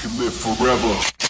can live forever.